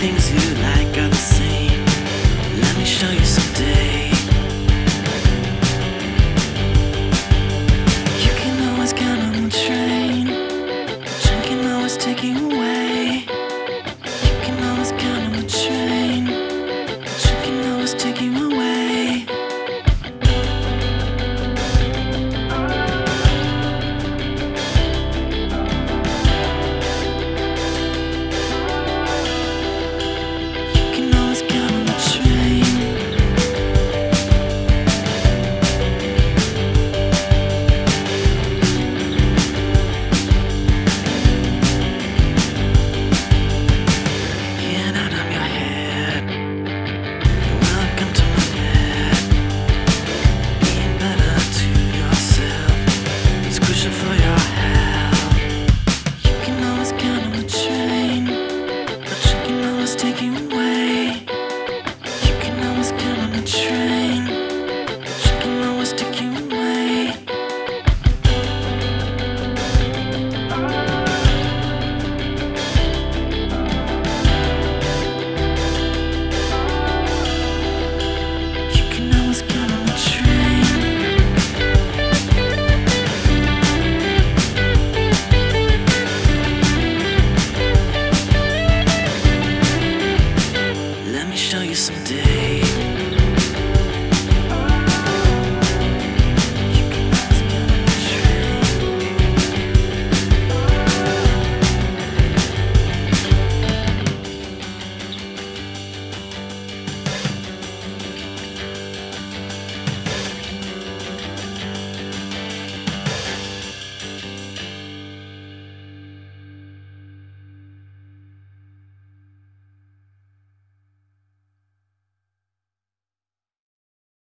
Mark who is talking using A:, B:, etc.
A: things you like are the same. Let me show you someday. for your head.